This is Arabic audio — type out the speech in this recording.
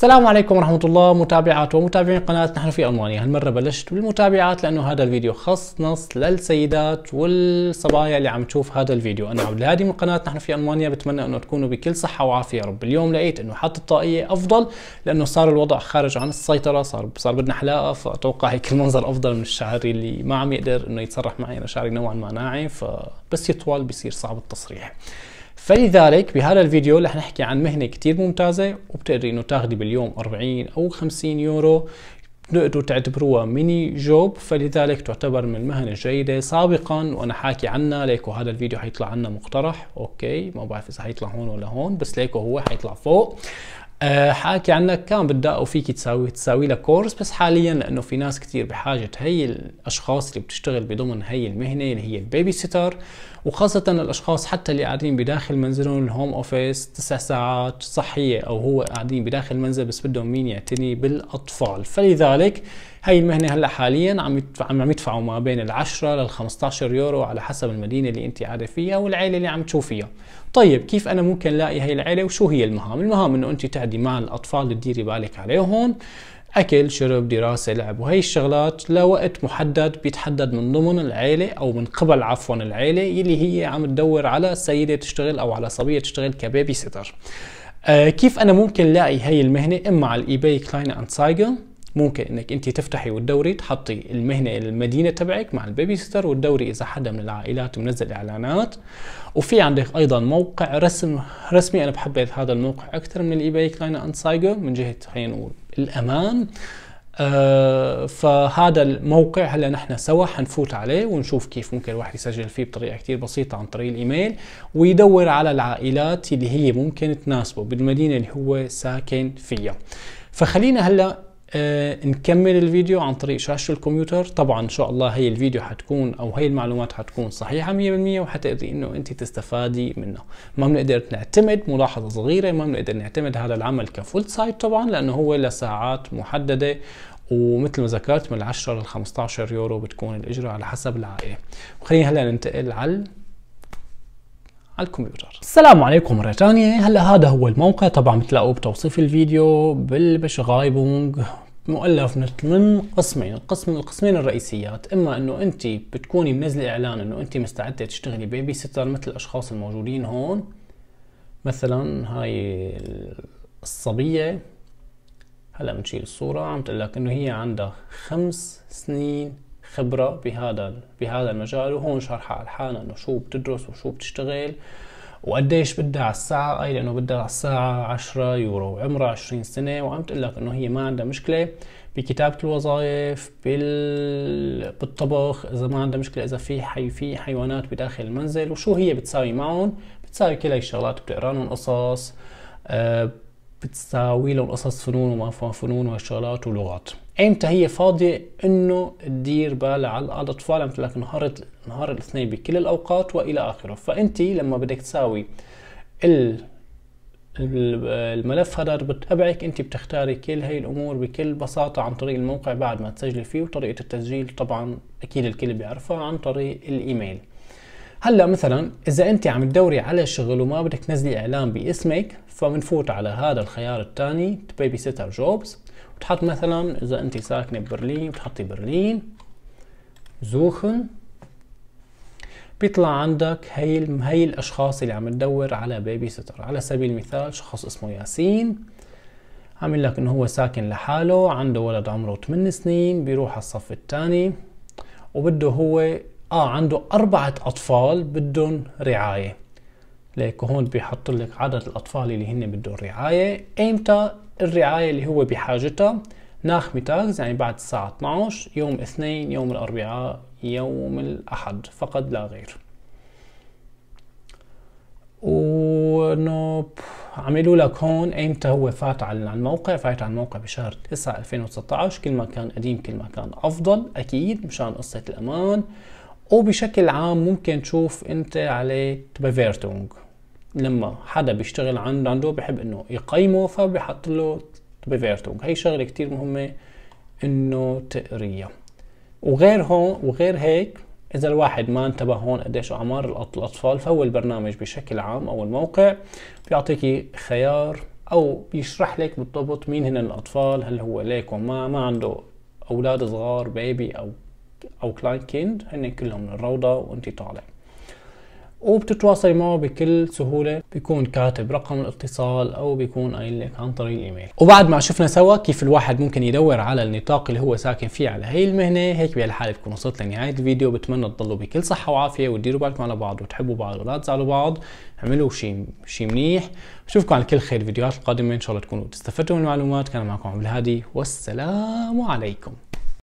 السلام عليكم ورحمة الله. متابعات ومتابعين قناة نحن في ألمانيا. هالمرة بلشت بالمتابعات؟ لأنه هذا الفيديو خاص نص للسيدات والصبايا اللي عم تشوف هذا الفيديو. أنا عبد الهادي من قناة نحن في ألمانيا. بتمنى أنه تكونوا بكل صحة وعافية. يا رب اليوم لقيت أنه حط الطاقية أفضل لأنه صار الوضع خارج عن السيطرة. صار صار بدنا حلاقة. فأتوقع هيك المنظر أفضل من الشعري اللي ما عم يقدر أنه يتصرح معي. أنا شعري نوعا ما ناعم. فبس يطول بيصير صعب التصريح. فلذلك بهذا الفيديو رح نحكي عن مهنة كتير ممتازة وبتقدري إنه تاخدي باليوم 40 أو 50 يورو تقدروا تعتبروها Minijob فلذلك تعتبر من المهن الجيدة سابقا وأنا حاكي عنها ليكو هذا الفيديو حيطلع عنا مقترح. Okay ما بعرف إذا حيطلع هون ولا هون بس ليكو هو حيطلع فوق. أه حاكي عنها كان بدها وفيك تساوي تساوي لها course بس حاليا لأنه في ناس كثير بحاجة هي الأشخاص اللي بتشتغل بضمن هي المهنة اللي هي ال babysitter وخاصة الأشخاص حتى اللي قاعدين بداخل منزلهم ال home office تسع ساعات صحية أو هو قاعدين بداخل المنزل بس بدهم مين يعتني بالأطفال فلذلك هاي المهنة هلأ حاليا عم عم يدفعوا ما بين ال 10 لل 15 يورو على حسب المدينة اللي أنت قاعدة فيها والعيلة اللي عم تشوفيها. طيب كيف أنا ممكن لاقي هاي العيلة وشو هي المهام؟ المهام إنه أنت تقعدي مع الأطفال تديري بالك عليهم أكل شرب دراسة لعب. وهي الشغلات لوقت محدد بيتحدد من ضمن العيلة أو من قبل عفوا العيلة يلي هي عم تدور على سيدة تشتغل أو على صبية تشتغل ك babysitter آه كيف أنا ممكن لاقي هي المهنة؟ إما على ال eBay Kleinanzeigen ممكن إنك أنت تفتحي وتدوري تحطي المهنة المدينة تبعك مع ال babysitter وتدوري إذا حدا من العائلات منزل إعلانات. وفي عندك أيضا موقع رسم رسمي. أنا بحب هذا الموقع أكثر من ال eBay Kleinanzeigen من جهة خلينا نقول الأمان. آه فهذا الموقع هلا نحن سوا حنفوت عليه ونشوف كيف ممكن الواحد يسجل فيه بطريقة كثير بسيطة عن طريق الإيميل. ويدور على العائلات اللي هي ممكن تناسبه بالمدينة اللي هو ساكن فيها. فخلينا هلا آه نكمل الفيديو عن طريق شاشة الكمبيوتر. طبعا إن شاء الله هي الفيديو حتكون أو هي المعلومات حتكون صحيحة 100% وحتقدري إنه أنت تستفادي منه. ما بنقدر نعتمد ملاحظة صغيرة ما بنقدر نعتمد هذا العمل كفول سايت طبعا لأنه هو لساعات محددة ومثل ما ذكرت من 10 ل 15 يورو بتكون الإجرة على حسب العائلة. وخلينا هلأ ننتقل على على الكمبيوتر. السلام عليكم مرة ثانية هلأ هذا هو الموقع. طبعا بتلاقوه بتوصيف الفيديو بالبشغايبونج مؤلف من قسمين القسم القسمين الرئيسيات. إما إنه انت بتكوني منزله اعلان إنه انت مستعدة تشتغلي بيبي سيتر مثل الأشخاص الموجودين هون. مثلا هاي الصبية هلأ بنشيل الصورة عم تقول لك إنه هي عندها خمس سنين خبرة بهذا بهذا المجال وهون شرحها على حالها إنه شو بتدرس وشو بتشتغل. وقديش بدها على الساعة قايلة إنه بدها على الساعة 10 يورو وعمرها 20 سنة وعم تقول لك إنه هي ما عندها مشكلة بكتابة الوظائف بال... بالطبخ إذا ما عندها مشكلة إذا في حي في حيوانات بداخل المنزل وشو هي بتساوي معهم؟ بتساوي كل هاي الشغلات بتقرأ قصص أه بتساوي لهم قصص فنون وما فنون وهالشغلات ولغات. ايمتى هي فاضية؟ إنه تدير بالها على الأطفال عم لك نهار نهار الاثنين بكل الأوقات وإلى آخره. فأنت لما بدك تساوي الملف هذا بتبعك أنت بتختاري كل هاي الأمور بكل بساطة عن طريق الموقع بعد ما تسجلي فيه وطريقة التسجيل. طبعا أكيد الكل بيعرفها عن طريق الإيميل. هلا مثلا إذا أنت عم تدوري على شغل وما بدك تنزلي إعلان باسمك فبنفوت على هذا الخيار الثاني بيبي سيتر جوبز بتحط مثلا إذا أنت ساكنة ببرلين بتحطي برلين زوخن. بيطلع عندك هي هي الأشخاص اللي عم تدور على بيبي سيتر على سبيل المثال شخص اسمه ياسين. عامل لك إنه هو ساكن لحاله عنده ولد عمره 8 سنين بيروح على الصف الثاني. وبده هو آه عنده أربعة أطفال بدهم رعاية. ليك هون بيحط لك عدد الأطفال اللي هن بدهم رعاية. أيمتى الرعاية اللي هو بحاجتها؟ nachmittags يعني بعد الساعة 12 يوم الاثنين يوم الأربعاء يوم الأحد فقط لا غير. ونو عملوا لك هون أيمتى هو فات على الموقع؟ فات على الموقع بشهر 9 2019 كل ما كان قديم كل ما كان أفضل أكيد مشان قصة الأمان. وبشكل عام ممكن تشوف انت عليه Bewertung لما حدا بيشتغل عند عنده بحب انه يقيمه فبيحط له Bewertung هي شغلة كتير مهمة انه تقريها. وغير هون وغير هيك إذا الواحد ما انتبه هون قديش اعمار الأطفال فهو البرنامج بشكل عام أو الموقع بيعطيكي خيار أو بيشرح لك بالضبط مين هن الأطفال هل هو ليك وما ما عنده أولاد صغار Baby أو أو Kleinkind هن كلهم من الروضه وأنت طالع. وبتتواصلي معه بكل سهولة بيكون كاتب رقم الاتصال أو بيكون قايل لك عن طريق الإيميل. وبعد ما شفنا سوا كيف الواحد ممكن يدور على النطاق اللي هو ساكن فيه على هي المهنة هيك بهالحالة بكون وصلت لنهاية الفيديو. بتمنى تضلوا بكل صحة وعافية وتديروا بالكم على بعض وتحبوا بعض ولا تزعلوا بعض. اعملوا شيء شيء منيح. بشوفكم على كل خير الفيديوهات القادمة. إن شاء الله تكونوا تستفدوا من المعلومات. كان معكم عبد الهادي. والسلام عليكم.